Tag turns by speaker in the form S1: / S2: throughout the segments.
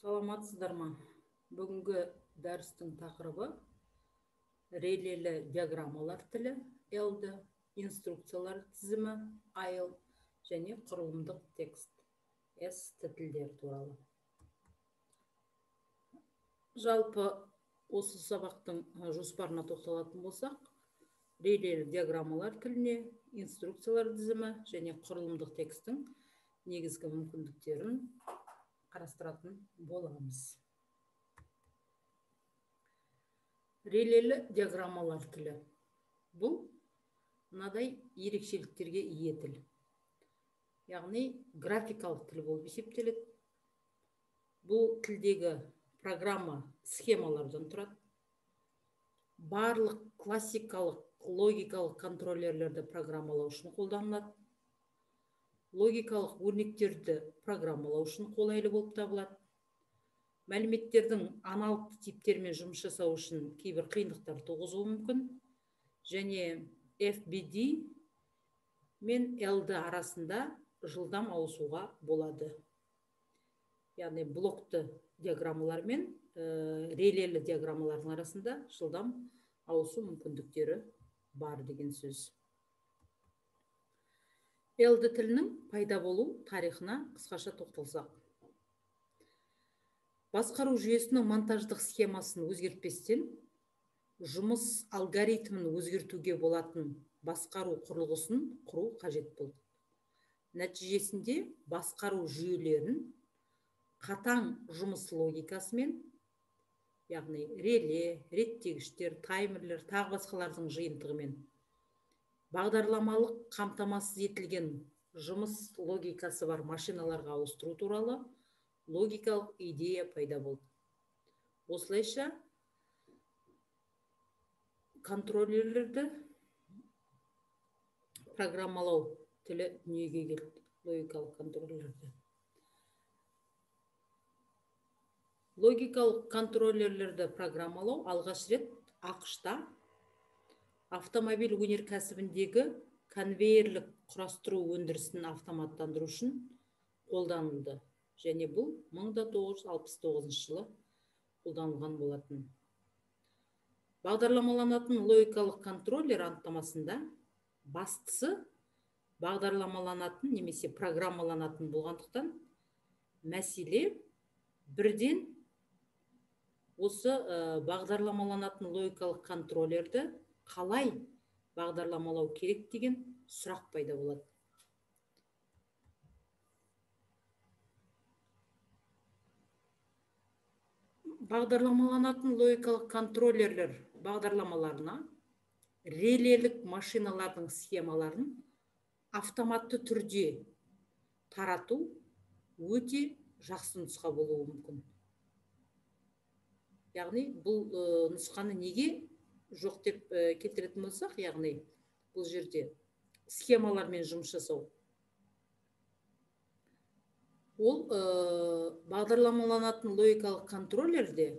S1: саламатсыздар ма бүгінгі дәрістің тақырыбы релелі диаграммалар тілі лд инструкциялар тізімі айл және құрылымдық текст ст тілдер туралы. Жалпы осы сабақтың жоспарына тоқталатын болсақ релелі диаграммалар тіліне инструкциялар тізімі және құрылымдық текстің негізгі мүмкіндіктерін қарастыратын боламыз. Релелі диаграммалар тілі. Бұл мынадай ерекшеліктерге ие тіл. Яғни графикалық тіл болып есептеледі. Бұл тілдегі программа схемалардан тұрады. Барлық классикалық логикалық контроллерлерді программалау үшін қолданылады. Логикалық өрнектерді программалау үшін қолайлы болып табылады. Мәліметтердің аналогты типтермен жұмыс жасау үшін кейбір қиындықтар туғызуы мүмкін. Және FBD мен LD арасында жылдам ауысуға болады. Яғни блокты диаграммалар мен ә, релелі диаграммалардың арасында жылдам ауысу мүмкіндіктері бар деген сөз. LD тілінің пайда болу тарихына қысқаша тоқталсақ. Басқару жүйесінің монтаждық схемасын өзгертпестен жұмыс алгоритмін өзгертуге болатын басқару құрылғысын құру қажет болды. Нәтижесінде басқару жүйелерін қатаң жұмыс логикасымен яғни реле реттегіштер таймерлер тағы басқалардың жиынтығымен бағдарламалық қамтамасыз етілген жұмыс логикасы бар машиналарға ауыстыру туралы логикалық идея пайда болды. Осылайша контроллерлерді программалау тілі дүниеге келді. Логикалық контроллерлерді логикалық контроллерлерді программалау алғаш рет ақшта автомобиль өнеркәсібіндегі конвейерлік құрастыру өндірісін автоматтандыру үшін қолданылды. Және бұл 1969 жылы қолданылған болатын. Бағдарламаланатын логикалық контроллер анықтамасында бастысы бағдарламаланатын немесе программаланатын болғандықтан мәселе бірден осы бағдарламаланатын логикалық контроллерді қалай бағдарламалау керек деген сұрақ пайда болады. Бағдарламаланатын логикалық контроллерлер бағдарламаларына релелік машиналардың схемаларын автоматты түрде тарату өте жақсы нұсқа болуы мүмкін. Яғни бұл нұсқаны неге жоқ деп келтіретін болсақ яғни бұл жерде схемалармен жұмыс жасау. Ол ә, бағдарламаланатын логикалық контроллерде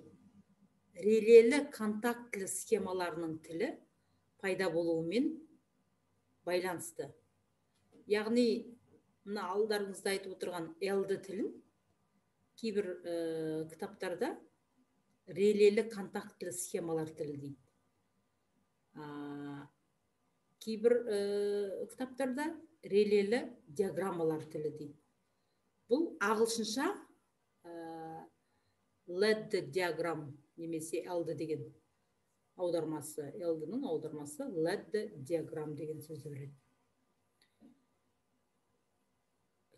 S1: релелі контактілі схемаларының тілі пайда болуымен байланысты. Яғни мына алдарыңызда айтып отырған лд тілін кейбір ә, кітаптарда релелі контактілі схемалар тілі дейді. Кейбір ә, кітаптарда релелі диаграммалар тілі дейді. Бұл ағылшынша ә, led диаграмм немесе LD деген аудармасы LD-ның аудармасы led диаграмм деген сөзді береді.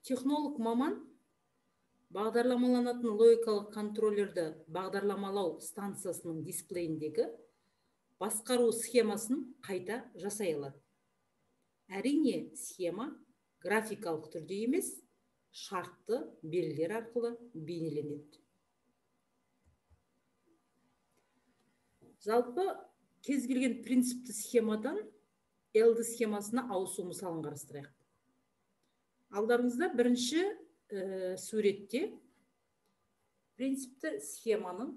S1: Технолог маман бағдарламаланатын логикалық контроллерді бағдарламалау станциясының дисплейіндегі басқару схемасын қайта жасай алады әрине схема графикалық түрде емес шартты белгілер арқылы бейнеленеді. Жалпы кез келген принципті схемадан лд схемасына ауысу мысалын қарастырайық алдарыңызда бірінші ә, суретте принципті схеманың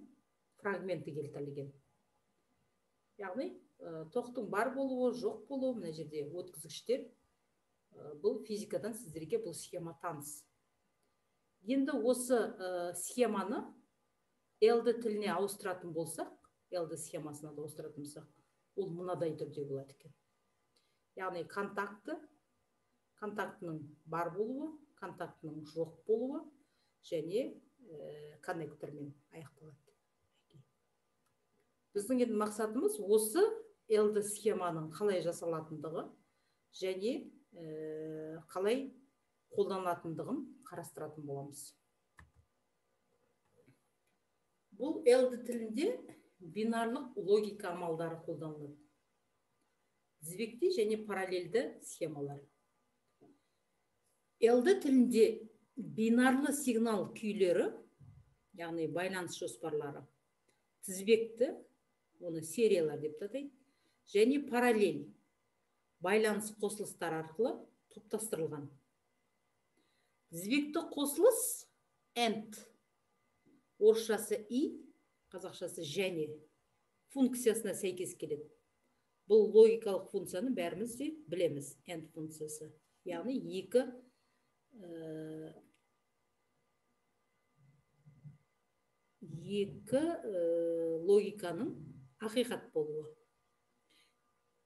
S1: фрагменті келтірілген. Яғни ә, тоқтың бар болуы жоқ болуы мына жерде өткізгіштер бұл физикадан сіздерге бұл схема таныс. Енді осы ә, схеманы лд тіліне ауыстыратын болсақ лд схемасына да ауыстыратын болсақ ол мынадай түрде болады екен. Яғни контакты контактының бар болуы контактының жоқ болуы және ә, коннектормен аяқталады. Біздің енді мақсатымыз осы лд схеманың қалай жасалатындығы және ә, қалай қолданылатындығын қарастыратын боламыз. Бұл лд тілінде бинарлық логика амалдары қолданылады. Тізбекті және параллельді схемалар. Лд тілінде бинарлы сигнал күйлері яғни байланыс жоспарлары тізбекті оны сериялар деп атайды және параллель байланыс қосылыстар арқылы топтастырылған. Тізбекті қосылыс and. Орысшасы и қазақшасы және функциясына сәйкес келеді. Бұл логикалық функцияны бәріміз де білеміз. And функциясы. Яғни екі ә, екі ә, логиканың ақиқат болуы.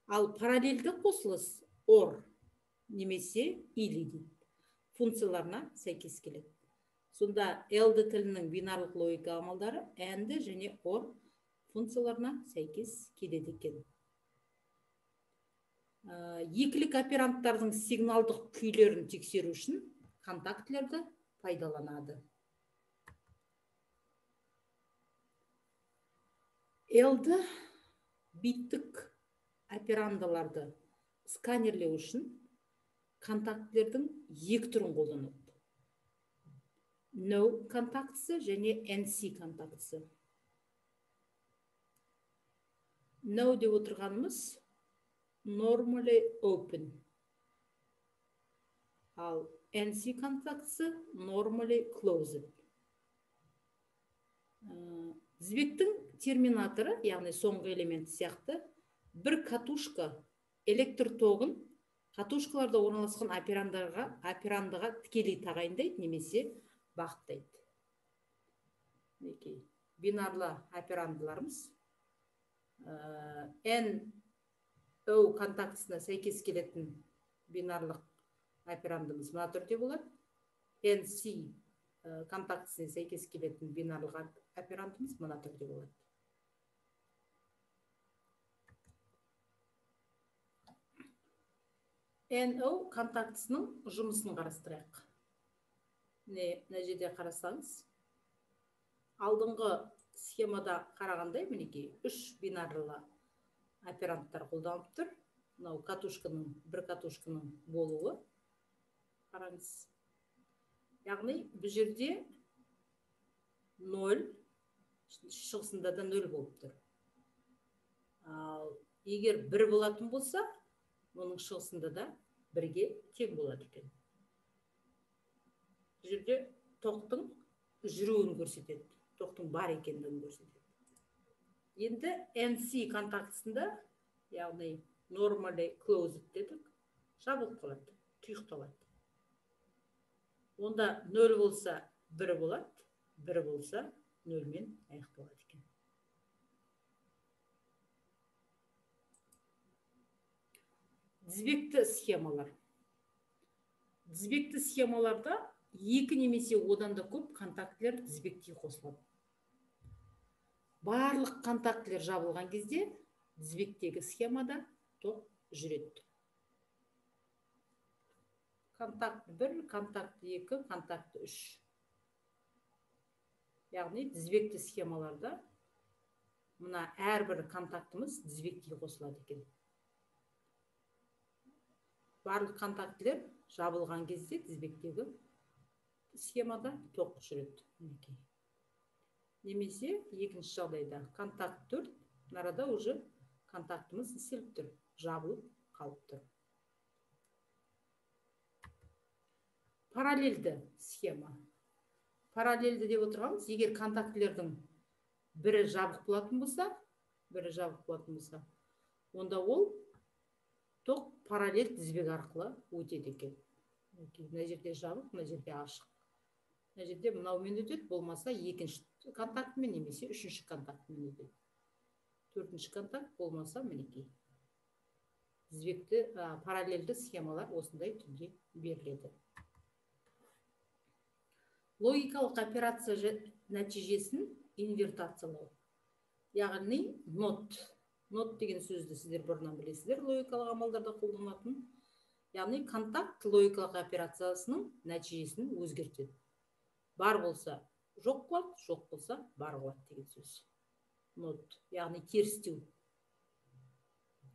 S1: Ал параллельді қосылыс or немесе или дейді. Функцияларына сәйкес келеді. Сонда лд тілінің бинарлық логика амалдары and және or функцияларына сәйкес келеді екен. Ә, екілік операндтардың сигналдық күйлерін тексеру үшін контактілерді пайдаланады. Лд биттік операндаларды сканерлеу үшін контактілердің екі түрін қолданады no контактісі және nc контактісі. No деп отырғанымыз normally open. Ал nc контактісі normally closed. Тізбектің терминаторы яғни соңғы элемент сияқты бір катушка электр тогын катушкаларда орналасқан операндарға операндыға тікелей тағайындайды немесе бағыттайды мінекей бинарлы операндыларымыз ә, n o контактісіне сәйкес келетін бинарлық операндымыз мына түрде болады. nc ә, контактісіне сәйкес келетін бинарлық операндымыз мына түрде болады. No контактісінің жұмысын қарастырайық. Міне мына жерде қарасаңыз. Алдыңғы схемада қарағандай мінекей үш бинарлы операндтар қолданылып тұр. Мынау катушканың бір катушканың болуы. Қараңыз. Яғни бұл жерде нөл шығысында да нөл болып тұр. Ал егер бір болатын болса оның шығысында да бірге тең болады екен. Бұл жерде тоқтың жүруін көрсетеді. Тоқтың бар екендігін көрсетеді. Енді nc контактісында яғни normally closed дедік жабылып қалады тұйықталады. Онда нөл болса бір болады бір болса нөлмен аяқталады тізбекті схемалар. Тізбекті схемаларда екі немесе одан да көп контактілер тізбектей қосылады. Барлық контактілер жабылған кезде тізбектегі схемада тоқ жүреді. Контакт бір контакт екі контакт үш. Яғни тізбекті схемаларда мына әрбір контактымыз тізбектей қосылады екен. Барлық контактілер жабылған кезде тізбектегі схемада тоқ жүреді мінекей. Немесе екінші жағдайда контакт төрт мына уже контактымыз істеліп тұр жабылып қалып тұр. Параллельді схема. Параллельді деп отырғанымыз егер контактілердің бірі жабық болатын болса бірі жабық болатын болса онда ол тоқ параллель тізбек арқылы өтеді екен. Мына жерде жабық мына жерде ашық. Мына жерде мынаумен өтеді болмаса екінші контактімен немесе үшінші контактімен өтеді. Төртінші контакт болмаса мінекей. Тізбекті параллельді схемалар осындай түрде беріледі. Логикалық операция нәтижесін инвертациялау. Яғни нот. Нот деген сөзді сіздер бұрыннан білесіздер логикалық амалдарда қолданылатын. Яғни контакт логикалық операциясының нәтижесін өзгертеді. Бар болса жоқ болады жоқ болса бар болады деген сөз. Нот яғни терістеу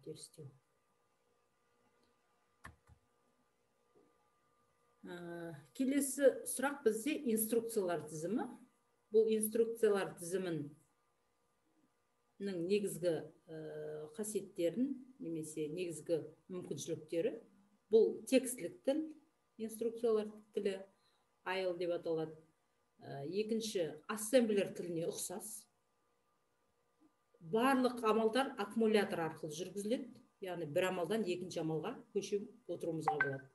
S1: терістеу ә, келесі сұрақ бізде инструкциялар тізімі. Бұл инструкциялар тізімінің негізгі ә, қасиеттерін немесе негізгі мүмкіншіліктері. Бұл текстілік тіл инструкциялар тілі айл деп аталады. Ә, екінші ассемблер тіліне ұқсас. Барлық амалдар аккумулятор арқылы жүргізіледі. Яғни бір амалдан екінші амалға көшіп отыруымызға болады.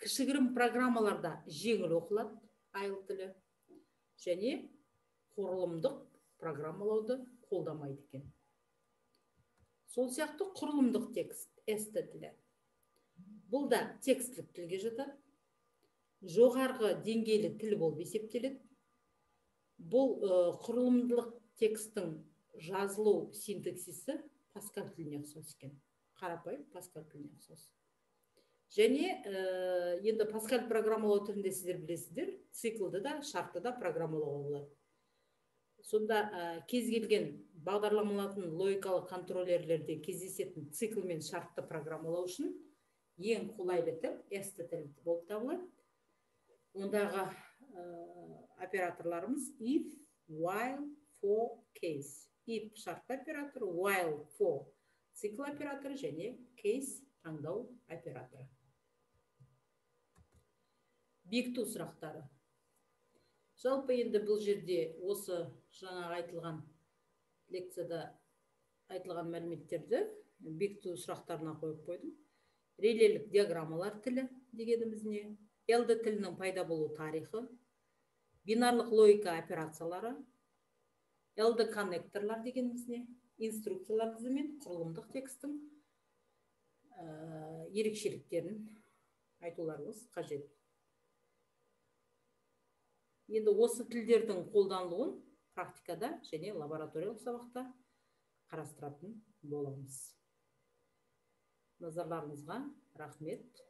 S1: Кішігірім программаларда жеңіл оқылады айл тілі. Және құрылымдық программалауды қолдамайды екен. Сол сияқты құрылымдық текст ст тілі бұл да текстілік тілге жатады жоғарғы деңгейлі тіл болып есептеледі. Бұл құрылымдық текстің жазылу синтаксисі паскаль тіліне ұқсас екен. Қарапайым паскаль тіліне ұқсас. Және ә, енді паскаль программалау тілінде сіздер білесіздер циклды да шартты да программалауға болады. Сонда ә, кез келген бағдарламалатын логикалық контроллерлерде кездесетін цикл мен шартты программалау үшін ең қолайлы тіл ст тіл болып табылады. Ондағы ә, операторларымыз if while for case. If шартты оператор while for цикл операторы және case таңдау операторы. Бекіту сұрақтары. Жалпы енді бұл жерде осы жаңа айтылған лекцияда айтылған мәліметтерді бекіту сұрақтарына қойып қойдым. Релелік диаграммалар тілі дегеніміз не? Лд тілінің пайда болу тарихы бинарлық логика операциялары лд коннекторлар дегеніміз не? Инструкциялар тізімі құрылымдық текстің ә, ерекшеліктерін айтуларыңыз қажет. Енді осы тілдердің қолданылуын практикада және лабораториялық сабақта қарастыратын боламыз. Назарларыңызға рахмет.